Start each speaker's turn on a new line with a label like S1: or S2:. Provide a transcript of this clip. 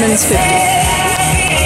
S1: Women's 50.